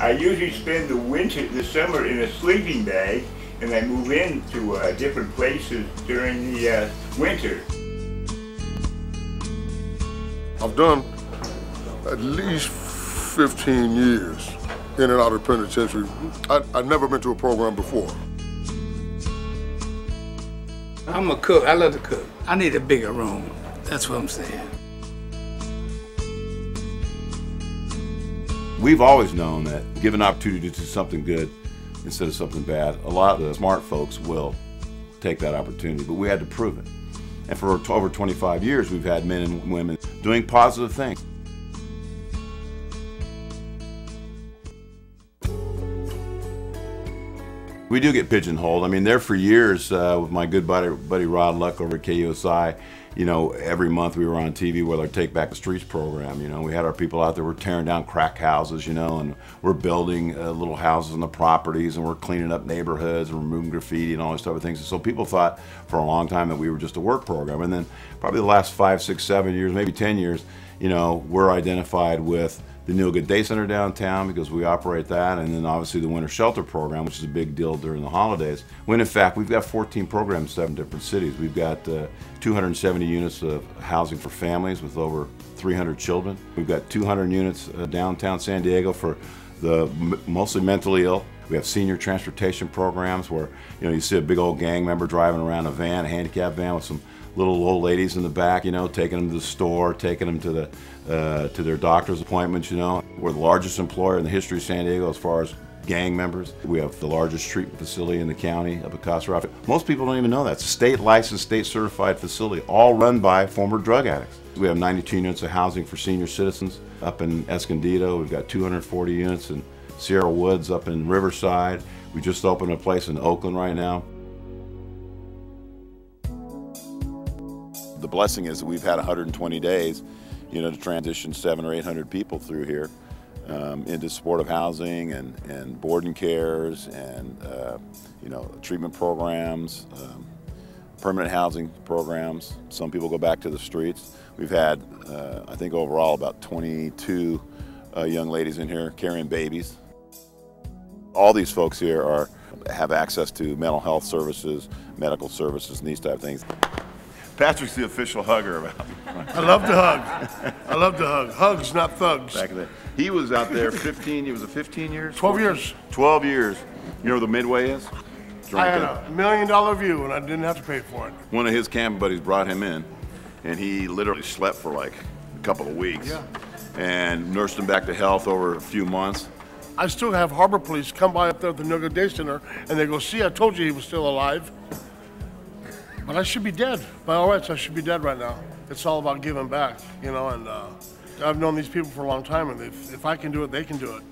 I usually spend the winter, the summer in a sleeping bag, and I move into uh, different places during the uh, winter. I've done at least 15 years in and out of penitentiary. I, I'd never been to a program before. I'm a cook. I love to cook. I need a bigger room. That's what I'm saying. We've always known that given opportunity to do something good instead of something bad, a lot of the smart folks will take that opportunity, but we had to prove it. And for over 25 years, we've had men and women doing positive things. We do get pigeonholed. I mean, there for years uh, with my good buddy, buddy Rod Luck over at KUSI, you know, every month we were on TV with our Take Back the Streets program. You know, we had our people out there, we're tearing down crack houses, you know, and we're building uh, little houses on the properties and we're cleaning up neighborhoods and removing graffiti and all these type of things. And so people thought for a long time that we were just a work program. And then probably the last five, six, seven years, maybe 10 years, you know, we're identified with the Neil Good Day Center downtown because we operate that, and then obviously the Winter Shelter Program, which is a big deal during the holidays. When in fact we've got 14 programs in seven different cities. We've got uh, 270 units of housing for families with over 300 children. We've got 200 units uh, downtown San Diego for the mostly mentally ill. We have senior transportation programs where you know you see a big old gang member driving around a van, a handicap van with some little old ladies in the back, you know, taking them to the store, taking them to the uh, to their doctor's appointments. You know, we're the largest employer in the history of San Diego as far as gang members. We have the largest treatment facility in the county up at Casa. Most people don't even know that. It's a state licensed, state certified facility, all run by former drug addicts. We have 92 units of housing for senior citizens up in Escondido. We've got 240 units in Sierra Woods up in Riverside. We just opened a place in Oakland right now. The blessing is that we've had 120 days, you know, to transition seven or 800 people through here um, into supportive housing and, and board and cares and, uh, you know, treatment programs, um, permanent housing programs. Some people go back to the streets. We've had, uh, I think overall, about 22 uh, young ladies in here carrying babies. All these folks here are have access to mental health services, medical services, and these type of things. Patrick's the official hugger about. I love to hug. I love to hug. Hugs, not thugs. Back in the, he was out there 15. He was a 15 years. 12 years. 12 years. You know where the Midway is? I had a million dollar view and I didn't have to pay for it. One of his camp buddies brought him in, and he literally slept for like a couple of weeks. Yeah. And nursed him back to health over a few months. I still have harbor police come by up there at the Neil Good Day Center and they go, see, I told you he was still alive. But I should be dead. By all rights, I should be dead right now. It's all about giving back, you know, and uh, I've known these people for a long time, and if, if I can do it, they can do it.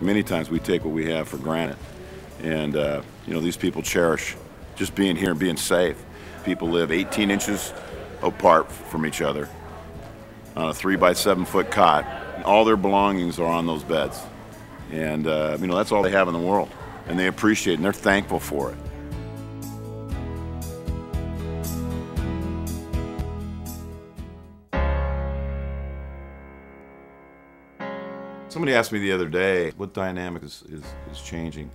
Many times we take what we have for granted. And, uh, you know, these people cherish just being here and being safe. People live 18 inches apart from each other on a three by seven foot cot. All their belongings are on those beds. And, uh, you know, that's all they have in the world and they appreciate it and they're thankful for it. Somebody asked me the other day, what dynamic is, is, is changing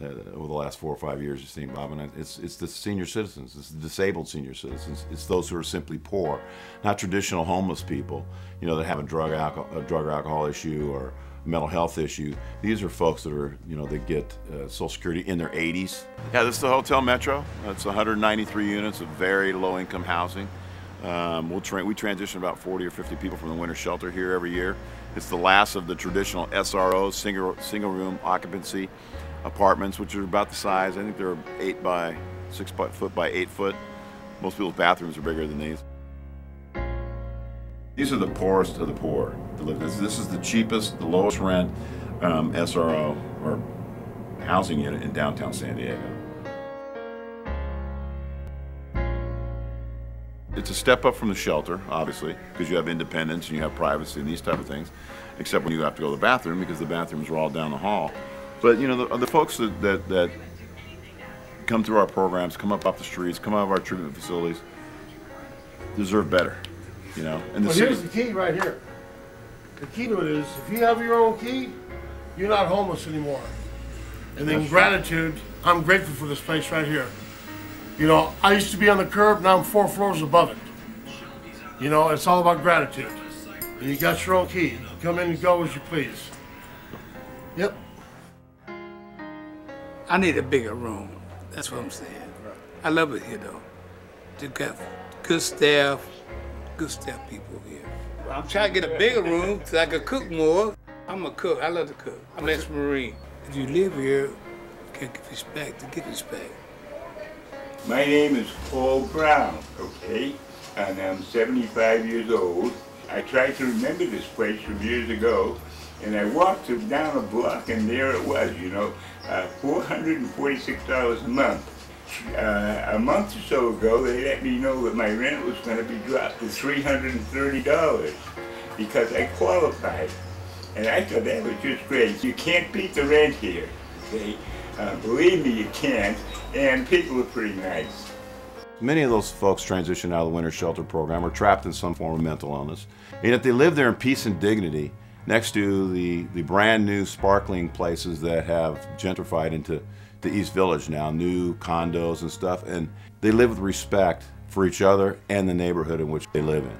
uh, over the last four or five years, you've seen, Bob? And it's, it's the senior citizens, it's the disabled senior citizens, it's those who are simply poor, not traditional homeless people, you know, that have a drug, alcohol, a drug or alcohol issue or mental health issue. These are folks that are, you know, they get uh, Social Security in their 80s. Yeah, this is the Hotel Metro. It's 193 units of very low-income housing. Um, we'll tra we transition about 40 or 50 people from the winter shelter here every year. It's the last of the traditional SROs, single, single room occupancy apartments, which are about the size. I think they're eight by six foot by eight foot. Most people's bathrooms are bigger than these. These are the poorest of the poor. This, this is the cheapest, the lowest rent um, SRO or housing unit in downtown San Diego. It's a step up from the shelter, obviously, because you have independence and you have privacy and these type of things, except when you have to go to the bathroom because the bathrooms are all down the hall. But you know, the, the folks that, that, that come through our programs, come up off the streets, come out of our treatment facilities, deserve better. You know, and the well, here's the key right here. The key to it is if you have your own key, you're not homeless anymore. And then gratitude, I'm grateful for this place right here. You know, I used to be on the curb, now I'm four floors above it. You know, it's all about gratitude. And you got your own key. Come in and go as you please. Yep. I need a bigger room. That's what I'm saying. I love it here though. You got good staff, good staff people here. I'm trying to get a bigger room so I can cook more. I'm a cook. I love to cook. I'm an ex-Marine. If you live here, you can't give respect to get respect. My name is Paul Brown, okay? And I'm 75 years old. I tried to remember this place from years ago, and I walked down a block, and there it was, you know, uh, $446 a month. Uh, a month or so ago, they let me know that my rent was going to be dropped to $330 because I qualified. And I thought that was just great. You can't beat the rent here, okay? Uh, believe me, you can't. And people are pretty nice. Many of those folks transition out of the winter shelter program are trapped in some form of mental illness. And if they live there in peace and dignity, next to the, the brand new sparkling places that have gentrified into the East Village now, new condos and stuff, and they live with respect for each other and the neighborhood in which they live in.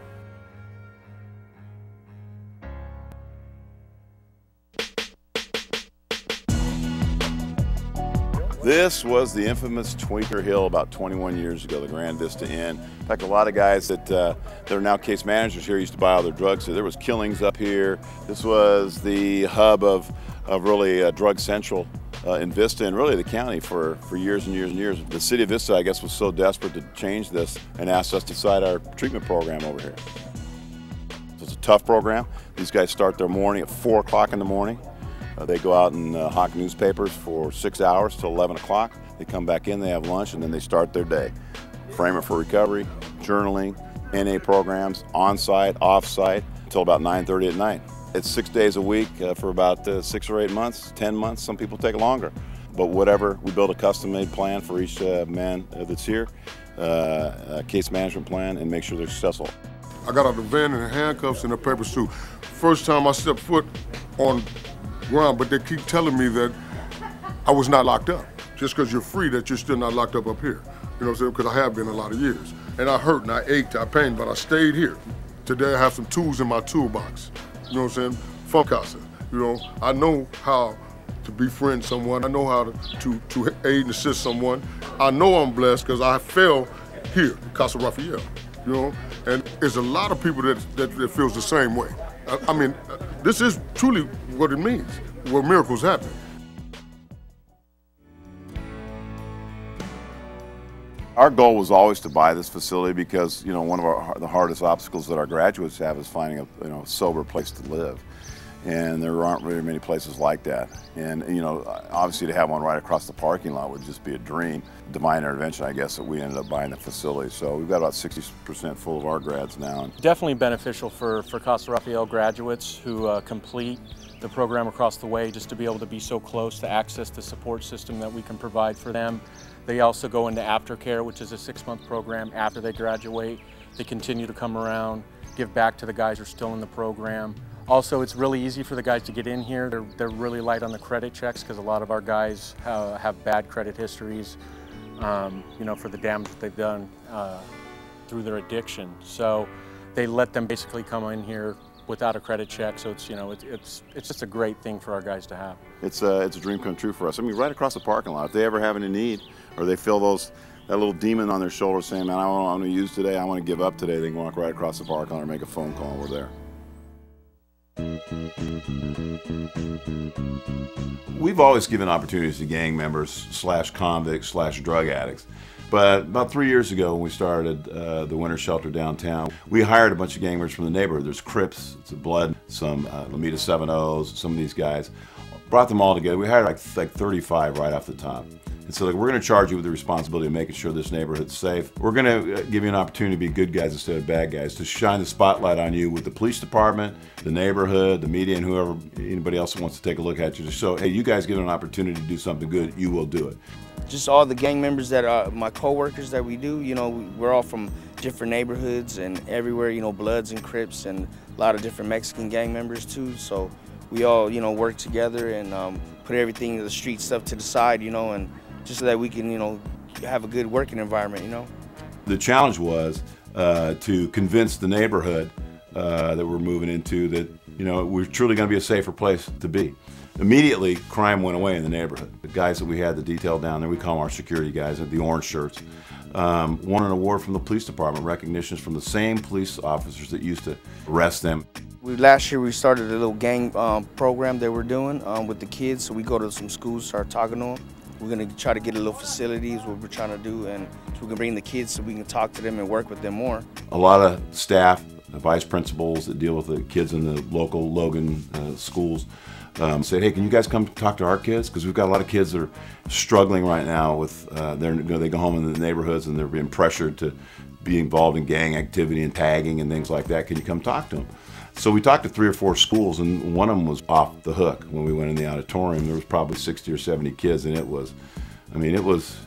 This was the infamous Tweaker Hill about 21 years ago, the Grand Vista Inn. In fact, a lot of guys that, uh, that are now case managers here used to buy all their drugs here. There was killings up here. This was the hub of, of really uh, Drug Central uh, in Vista and really the county for, for years and years and years. The city of Vista, I guess, was so desperate to change this and asked us to site our treatment program over here. It's a tough program. These guys start their morning at 4 o'clock in the morning. Uh, they go out and uh, hawk newspapers for six hours till 11 o'clock. They come back in, they have lunch, and then they start their day. Framer for recovery, journaling, NA programs, on-site, off-site, until about 9.30 at night. It's six days a week uh, for about uh, six or eight months, 10 months. Some people take longer. But whatever, we build a custom-made plan for each uh, man uh, that's here, a case management plan, and make sure they're successful. I got out of the van in handcuffs and a paper suit. First time I stepped foot on ground, but they keep telling me that I was not locked up. Just because you're free, that you're still not locked up up here. You know what I'm saying? Because I have been a lot of years. And I hurt and I ached, I pained, but I stayed here. Today I have some tools in my toolbox. You know what I'm saying? From Casa. You know, I know how to befriend someone. I know how to, to, to aid and assist someone. I know I'm blessed because I fell here, Casa Rafael. You know, and there's a lot of people that, that, that feels the same way. I, I mean, this is truly what it means, where miracles happen. Our goal was always to buy this facility because, you know, one of our, the hardest obstacles that our graduates have is finding a you know, sober place to live. And there aren't very many places like that. And, you know, obviously to have one right across the parking lot would just be a dream. Divine intervention, I guess, that we ended up buying the facility. So we've got about 60% full of our grads now. Definitely beneficial for, for Casa Rafael graduates who uh, complete the program across the way just to be able to be so close to access the support system that we can provide for them. They also go into aftercare, which is a six-month program after they graduate. They continue to come around, give back to the guys who are still in the program. Also, it's really easy for the guys to get in here. They're, they're really light on the credit checks because a lot of our guys uh, have bad credit histories, um, you know, for the damage that they've done uh, through their addiction. So they let them basically come in here, without a credit check. So it's you know it, it's it's just a great thing for our guys to have. It's a it's a dream come true for us. I mean, right across the parking lot. If they ever have any need, or they feel those that little demon on their shoulder saying, "Man, I want to use today. I want to give up today," they can walk right across the parking lot or make a phone call. We're there. We've always given opportunities to gang members slash convicts slash drug addicts. But about three years ago, when we started uh, the winter shelter downtown, we hired a bunch of gang members from the neighborhood. There's Crips, it's a Blood, some uh, Lomita 7-O's, some of these guys. Brought them all together. We hired like, like 35 right off the top. And so like, we're going to charge you with the responsibility of making sure this neighborhood's safe. We're going to uh, give you an opportunity to be good guys instead of bad guys, to shine the spotlight on you with the police department, the neighborhood, the media, and whoever, anybody else wants to take a look at you to show, hey, you guys get an opportunity to do something good, you will do it. Just all the gang members that are my co-workers that we do, you know, we're all from different neighborhoods and everywhere, you know, Bloods and Crips and a lot of different Mexican gang members too. So we all, you know, work together and um, put everything, the street stuff to the side, you know, and just so that we can, you know, have a good working environment, you know. The challenge was uh, to convince the neighborhood uh, that we're moving into that, you know, we're truly going to be a safer place to be. Immediately, crime went away in the neighborhood. The guys that we had the detail down there, we call them our security guys, the orange shirts, um, won an award from the police department, recognitions from the same police officers that used to arrest them. We, last year we started a little gang um, program that we're doing um, with the kids. So we go to some schools, start talking to them. We're gonna try to get a little facilities, what we're trying to do, and so we can bring the kids so we can talk to them and work with them more. A lot of staff, the vice principals that deal with the kids in the local Logan uh, schools um, said, hey, can you guys come talk to our kids? Because we've got a lot of kids that are struggling right now with, uh, they're, you know, they go home in the neighborhoods and they're being pressured to be involved in gang activity and tagging and things like that. Can you come talk to them? So we talked to three or four schools, and one of them was off the hook when we went in the auditorium. There was probably 60 or 70 kids, and it was, I mean, it was,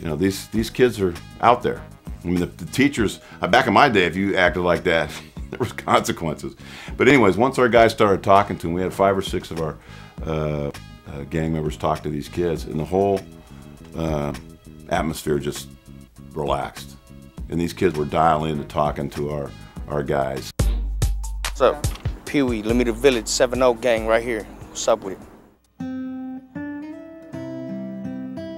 you know, these these kids are out there. I mean, the, the teachers. Uh, back in my day, if you acted like that, there was consequences. But anyways, once our guys started talking to them, we had five or six of our uh, uh, gang members talk to these kids, and the whole uh, atmosphere just relaxed. And these kids were dialing into talking to our, our guys. What's up? Pee Wee, Limited Village, 7 Oak Gang right here. What's up with it?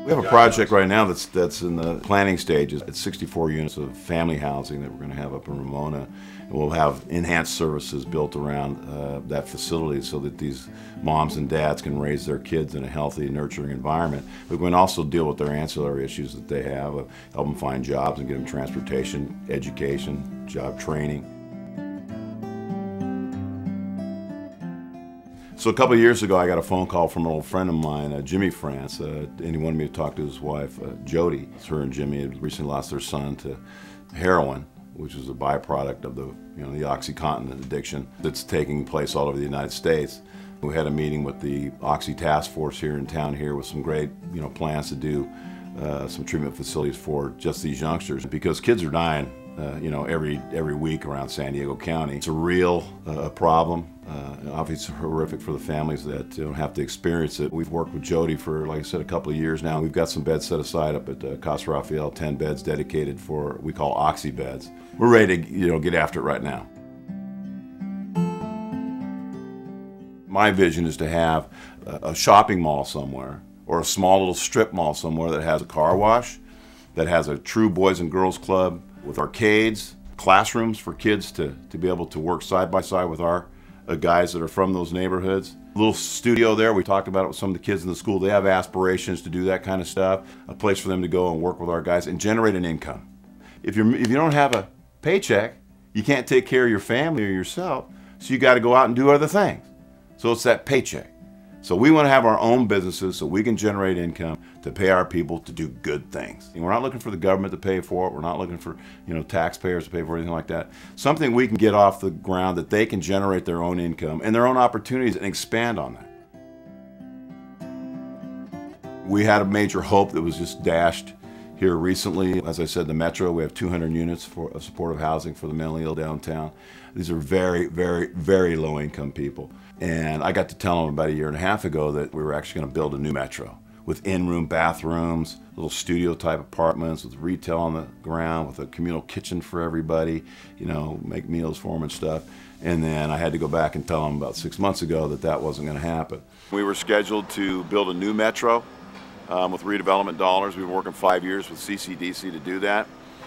We have a project right now that's that's in the planning stages. It's 64 units of family housing that we're going to have up in Ramona, and we'll have enhanced services built around uh, that facility so that these moms and dads can raise their kids in a healthy, nurturing environment. We're going to also deal with their ancillary issues that they have, uh, help them find jobs and get them transportation, education, job training. So a couple years ago, I got a phone call from an old friend of mine, uh, Jimmy France, uh, and he wanted me to talk to his wife, uh, Jody. Her and Jimmy had recently lost their son to heroin, which is a byproduct of the, you know, the OxyContin addiction that's taking place all over the United States. We had a meeting with the Oxy Task Force here in town here with some great, you know, plans to do uh, some treatment facilities for just these youngsters because kids are dying uh, you know, every every week around San Diego County. It's a real uh, problem. Uh, obviously, it's horrific for the families that know, have to experience it. We've worked with Jody for, like I said, a couple of years now. We've got some beds set aside up at uh, Casa Rafael, 10 beds dedicated for we call oxy beds. We're ready to you know get after it right now. My vision is to have a shopping mall somewhere or a small little strip mall somewhere that has a car wash, that has a true boys and girls club, with arcades, classrooms for kids to, to be able to work side by side with our uh, guys that are from those neighborhoods. A little studio there, we talked about it with some of the kids in the school. They have aspirations to do that kind of stuff. A place for them to go and work with our guys and generate an income. If, you're, if you don't have a paycheck, you can't take care of your family or yourself, so you got to go out and do other things. So it's that paycheck. So we want to have our own businesses so we can generate income to pay our people to do good things. And we're not looking for the government to pay for it. We're not looking for, you know, taxpayers to pay for anything like that. Something we can get off the ground that they can generate their own income and their own opportunities and expand on that. We had a major hope that was just dashed here recently. As I said, the Metro, we have 200 units for of supportive housing for the mentally ill downtown. These are very, very, very low income people. And I got to tell them about a year and a half ago that we were actually going to build a new Metro with in-room bathrooms, little studio type apartments with retail on the ground, with a communal kitchen for everybody, you know, make meals for them and stuff. And then I had to go back and tell them about six months ago that that wasn't going to happen. We were scheduled to build a new Metro um, with redevelopment dollars. We've been working five years with CCDC to do that.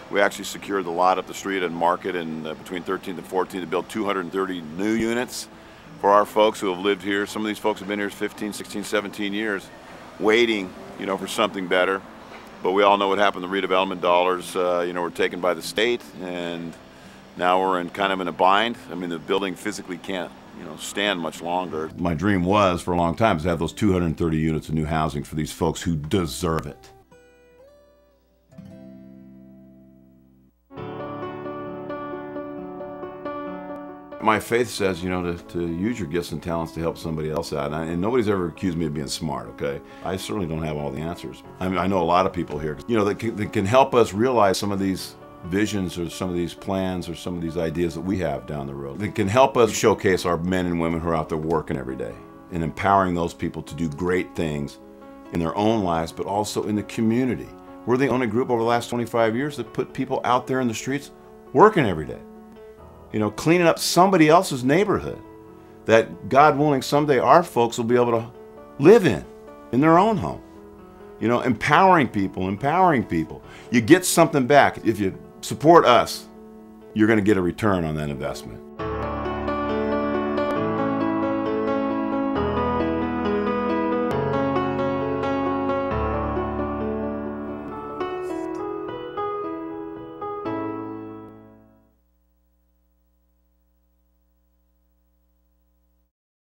We actually secured the lot up the street and Market in uh, between 13th and 14th to build 230 new units for our folks who have lived here. Some of these folks have been here 15, 16, 17 years, waiting, you know, for something better. But we all know what happened. The redevelopment dollars, uh, you know, were taken by the state, and now we're in kind of in a bind. I mean, the building physically can't, you know, stand much longer. My dream was for a long time to have those 230 units of new housing for these folks who deserve it. My faith says, you know, to, to use your gifts and talents to help somebody else out. And, I, and, nobody's ever accused me of being smart, okay? I certainly don't have all the answers. I mean, I know a lot of people here, you know, that can, that can help us realize some of these visions or some of these plans or some of these ideas that we have down the road that can help us showcase our men and women who are out there working every day and empowering those people to do great things in their own lives, but also in the community. We're the only group over the last 25 years that put people out there in the streets working every day. You know, cleaning up somebody else's neighborhood that, God willing, someday our folks will be able to live in, in their own home. You know, empowering people, empowering people. You get something back. If you support us, you're going to get a return on that investment.